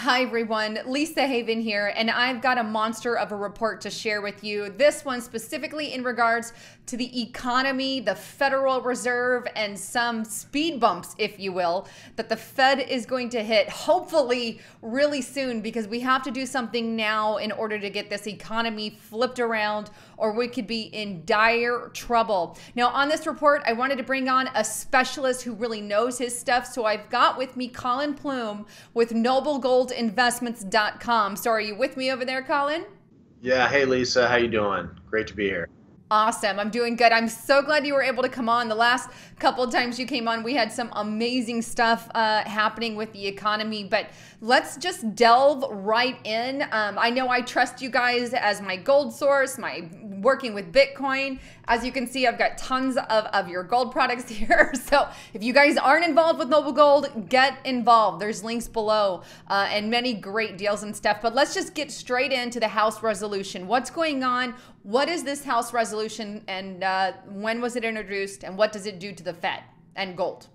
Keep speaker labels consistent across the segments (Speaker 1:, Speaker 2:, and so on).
Speaker 1: Hi, everyone. Lisa Haven here, and I've got a monster of a report to share with you. This one specifically in regards to the economy, the Federal Reserve, and some speed bumps, if you will, that the Fed is going to hit hopefully really soon because we have to do something now in order to get this economy flipped around, or we could be in dire trouble. Now, on this report, I wanted to bring on a specialist who really knows his stuff. So I've got with me Colin Plume with Noble Gold goldinvestments.com. So are you with me over there, Colin?
Speaker 2: Yeah. Hey, Lisa. How you doing? Great to be here.
Speaker 1: Awesome. I'm doing good. I'm so glad you were able to come on. The last couple of times you came on, we had some amazing stuff uh, happening with the economy. But let's just delve right in. Um, I know I trust you guys as my gold source, my working with Bitcoin. As you can see, I've got tons of, of your gold products here. So if you guys aren't involved with Noble Gold, get involved. There's links below uh, and many great deals and stuff. But let's just get straight into the House resolution. What's going on? What is this House resolution and uh, when was it introduced and what does it do to the Fed and gold?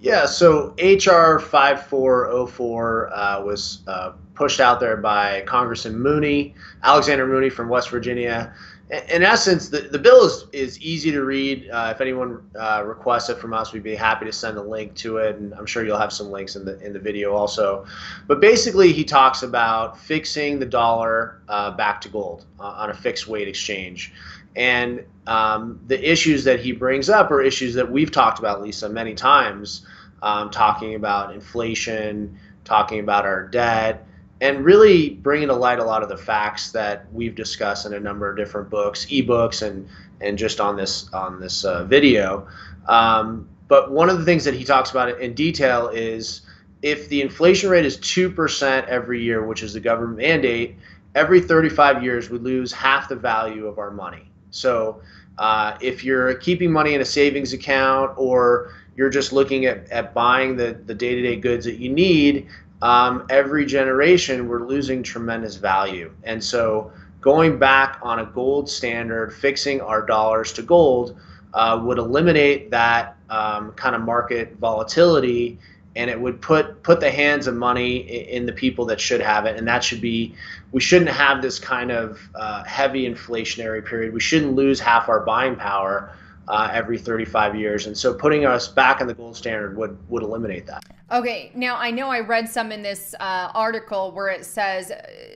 Speaker 2: Yeah, so HR 5404 uh, was uh, pushed out there by Congressman Mooney, Alexander Mooney from West Virginia in essence, the, the bill is, is easy to read. Uh, if anyone uh, requests it from us, we'd be happy to send a link to it, and I'm sure you'll have some links in the in the video also. But basically, he talks about fixing the dollar uh, back to gold uh, on a fixed weight exchange, and um, the issues that he brings up are issues that we've talked about, Lisa, many times, um, talking about inflation, talking about our debt and really bringing to light a lot of the facts that we've discussed in a number of different books, ebooks, and and just on this on this uh, video. Um, but one of the things that he talks about in detail is if the inflation rate is two percent every year, which is the government mandate, every 35 years we lose half the value of our money. So uh, if you're keeping money in a savings account or you're just looking at, at buying the, the day-to-day goods that you need, um, every generation we're losing tremendous value. And so going back on a gold standard, fixing our dollars to gold uh, would eliminate that um, kind of market volatility and it would put put the hands of money in, the people that should have it and that should be we shouldn't have this kind of uh, heavy inflationary period we shouldn't lose half our buying power uh, every 35 years. And so putting us back in the gold standard would, would eliminate that.
Speaker 1: Okay, now I know I read some in this uh, article where it says,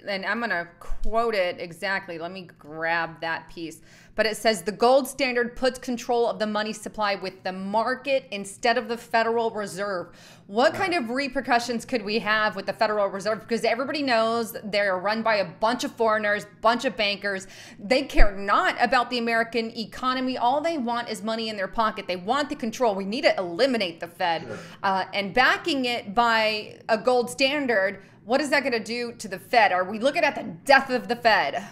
Speaker 1: and I'm going to quote it exactly. Let me grab that piece but it says the gold standard puts control of the money supply with the market instead of the Federal Reserve. What kind of repercussions could we have with the Federal Reserve? Because everybody knows they're run by a bunch of foreigners, bunch of bankers. They care not about the American economy. All they want is money in their pocket. They want the control. We need to eliminate the Fed. Sure. Uh, and it by a gold standard, what is that going to do to the Fed? Are we looking at the death of the Fed?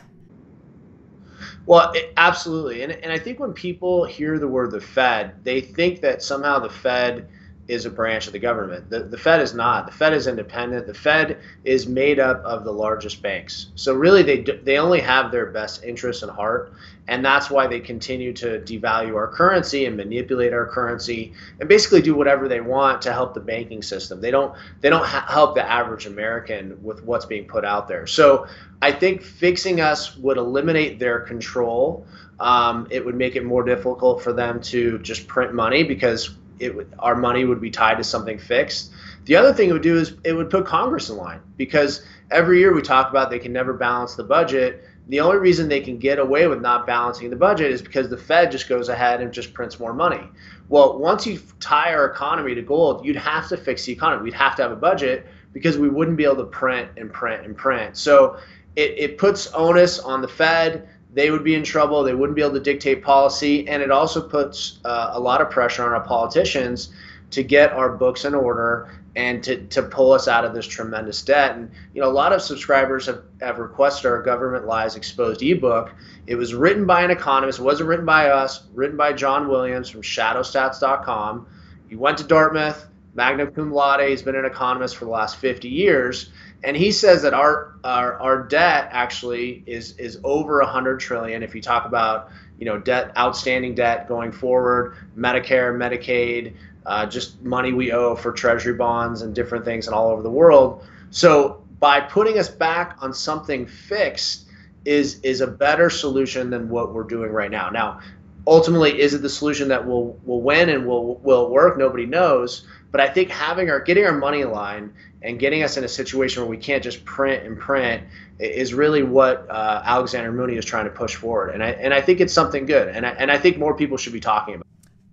Speaker 2: Well, it, absolutely. And, and I think when people hear the word the Fed, they think that somehow the Fed is a branch of the government. The, the Fed is not. The Fed is independent. The Fed is made up of the largest banks. So really, they they only have their best interests in heart, and that's why they continue to devalue our currency and manipulate our currency and basically do whatever they want to help the banking system. They don't they don't help the average American with what's being put out there. So I think fixing us would eliminate their control. Um, it would make it more difficult for them to just print money because it would, our money would be tied to something fixed. The other thing it would do is it would put Congress in line because every year we talk about they can never balance the budget. The only reason they can get away with not balancing the budget is because the Fed just goes ahead and just prints more money. Well, once you tie our economy to gold, you'd have to fix the economy. We'd have to have a budget because we wouldn't be able to print and print and print. So it, it puts onus on the Fed they would be in trouble. They wouldn't be able to dictate policy, and it also puts uh, a lot of pressure on our politicians to get our books in order and to, to pull us out of this tremendous debt. And you know, a lot of subscribers have, have requested our Government Lies Exposed ebook. It was written by an economist. It wasn't written by us. Written by John Williams from ShadowStats.com. He went to Dartmouth, magna cum laude. He's been an economist for the last 50 years and he says that our our, our debt actually is is over 100 trillion if you talk about you know debt outstanding debt going forward medicare medicaid uh, just money we owe for treasury bonds and different things and all over the world So by putting us back on something fixed is is a better solution than what we're doing right now. Now, ultimately, is it the solution that will will win and will will work? Nobody knows. But I think having our getting our money line and getting us in a situation where we can't just print and print is really what uh, Alexander Mooney is trying to push forward. And I and I think it's something good. And I, and I think more people should be talking about.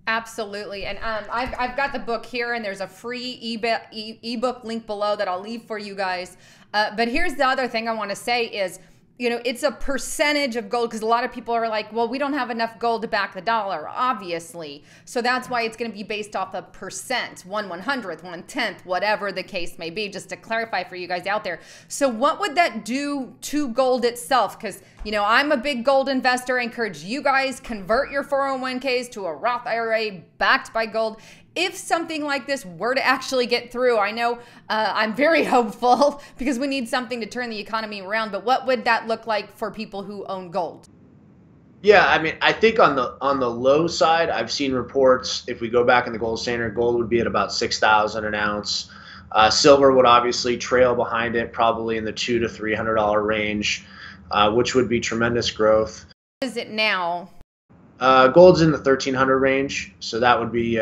Speaker 1: Absolutely. And um, I've, I've got the book here, and there's a free ebook, e- ebook link below that I'll leave for you guys. Uh, but here's the other thing I want to say is you know, it's a percentage of gold because a lot of people are like, well, we don't have enough gold to back the dollar, obviously. So that's why it's going to be based off a percent, one one hundredth, one tenth, whatever the case may be, just to clarify for you guys out there. So, what would that do to gold itself? Because, you know, I'm a big gold investor. I encourage you guys convert your 401ks to a Roth IRA backed by gold if something like this were to actually get through, I know uh, I'm very hopeful because we need something to turn the economy around. But what would that look like for people who own gold?
Speaker 2: Yeah, I mean, I think on the on the low side, I've seen reports. If we go back in the gold standard, gold would be at about six thousand an ounce. Uh, silver would obviously trail behind it, probably in the two to three hundred dollar range, uh, which would be tremendous growth.
Speaker 1: What is it now?
Speaker 2: Uh, gold's in the thirteen hundred range, so that would be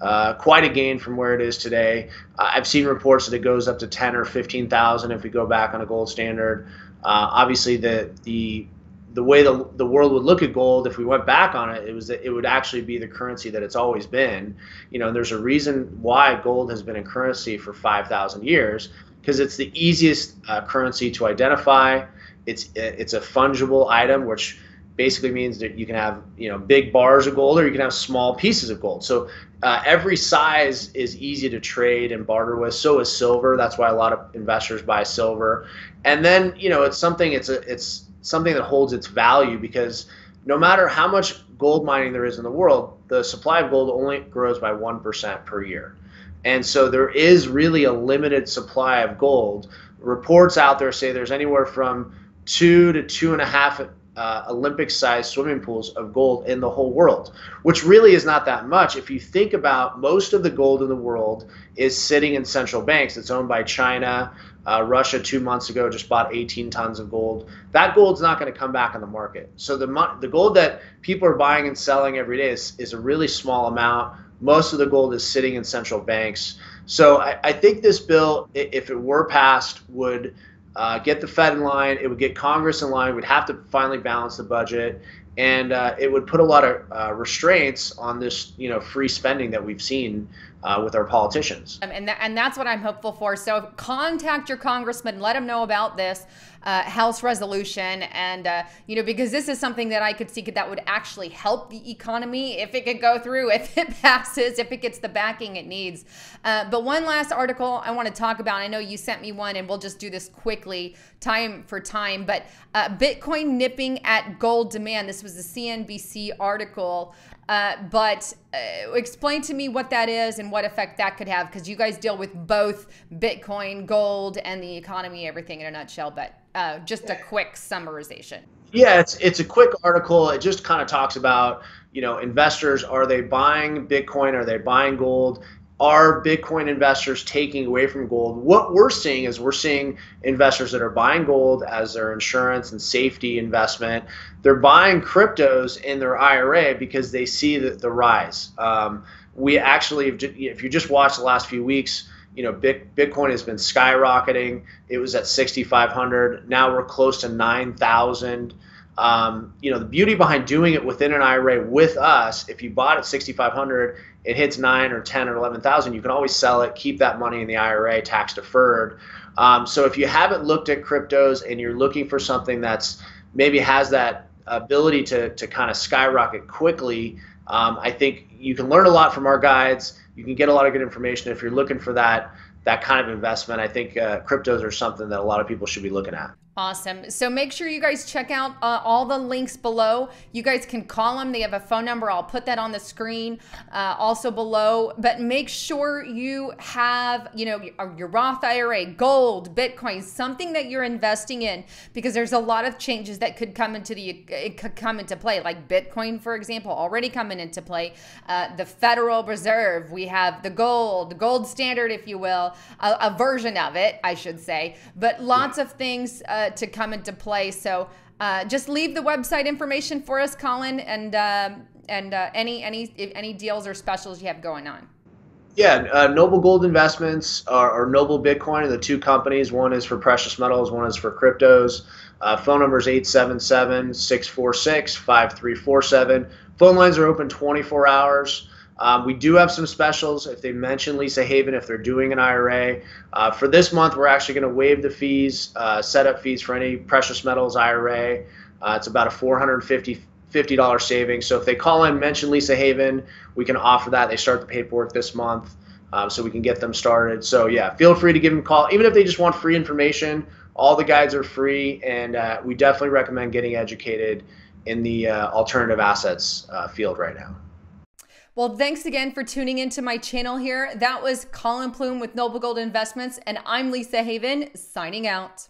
Speaker 2: uh, quite a gain from where it is today. Uh, I've seen reports that it goes up to 10 or 15,000 if we go back on a gold standard. Uh, obviously, the the the way the, the world would look at gold if we went back on it, it was that it would actually be the currency that it's always been. You know, there's a reason why gold has been a currency for 5,000 years because it's the easiest uh, currency to identify. It's it's a fungible item, which basically means that you can have you know big bars of gold or you can have small pieces of gold. So uh, every size is easy to trade and barter with. So is silver. That's why a lot of investors buy silver. And then you know it's something it's a it's something that holds its value because no matter how much gold mining there is in the world, the supply of gold only grows by one percent per year. And so there is really a limited supply of gold. Reports out there say there's anywhere from two to two and a half uh, Olympic sized swimming pools of gold in the whole world, which really is not that much. If you think about most of the gold in the world is sitting in central banks, it's owned by China. Uh, Russia two months ago just bought 18 tons of gold. That gold's not going to come back on the market. So the the gold that people are buying and selling every day is, is a really small amount. Most of the gold is sitting in central banks. So I, I think this bill, if it were passed, would uh, get the Fed in line. It would get Congress in line. We'd have to finally balance the budget, and uh, it would put a lot of uh, restraints on this, you know, free spending that we've seen uh, with our politicians.
Speaker 1: Um, and, th- and that's what I'm hopeful for. So contact your congressman, let him know about this uh, House resolution. And, uh, you know, because this is something that I could see that would actually help the economy if it could go through, if it passes, if it gets the backing it needs. Uh, but one last article I want to talk about. I know you sent me one, and we'll just do this quickly, time for time. But uh, Bitcoin nipping at gold demand. This was a CNBC article. Uh, but uh, explain to me what that is and what effect that could have because you guys deal with both Bitcoin, gold, and the economy, everything in a nutshell. But uh, just a quick summarization.
Speaker 2: Yeah, it's it's a quick article. It just kind of talks about you know investors are they buying Bitcoin, are they buying gold, are Bitcoin investors taking away from gold? What we're seeing is we're seeing investors that are buying gold as their insurance and safety investment. They're buying cryptos in their IRA because they see the, the rise. Um, we actually, if you just watch the last few weeks, you know, Bitcoin has been skyrocketing. It was at 6,500. Now we're close to 9,000. Um, you know, the beauty behind doing it within an IRA with us, if you bought at 6,500 it hits nine or ten or eleven thousand, you can always sell it, keep that money in the IRA, tax deferred. Um, so if you haven't looked at cryptos and you're looking for something that's maybe has that ability to to kind of skyrocket quickly, um, I think you can learn a lot from our guides. You can get a lot of good information if you're looking for that that kind of investment. I think uh, cryptos are something that a lot of people should be looking at.
Speaker 1: Awesome. So make sure you guys check out uh, all the links below. You guys can call them. They have a phone number. I'll put that on the screen uh, also below. But make sure you have, you know, your, your Roth IRA, gold, Bitcoin, something that you're investing in because there's a lot of changes that could come into the it could come into play. Like Bitcoin, for example, already coming into play. Uh, the Federal Reserve. We have the gold, the gold standard, if you will, a, a version of it, I should say. But lots yeah. of things. To come into play. So uh, just leave the website information for us, Colin, and uh, and uh, any any any deals or specials you have going on.
Speaker 2: Yeah, uh, Noble Gold Investments or, or, Noble Bitcoin are the two companies. One is for precious metals, one is for cryptos. Uh, phone number is 877 646 5347. Phone lines are open 24 hours. Um, we do have some specials if they mention Lisa Haven if they're doing an IRA. Uh, for this month, we're actually going to waive the fees, uh, setup fees for any precious metals IRA. Uh, it's about a $450 $50 savings. So if they call in, mention Lisa Haven, we can offer that. They start the paperwork this month, um, so we can get them started. So yeah, feel free to give them a call, even if they just want free information. All the guides are free, and uh, we definitely recommend getting educated in the uh, alternative assets uh, field right now.
Speaker 1: Well, thanks again for tuning into my channel here. That was Colin Plume with Noble Gold Investments, and I'm Lisa Haven signing out.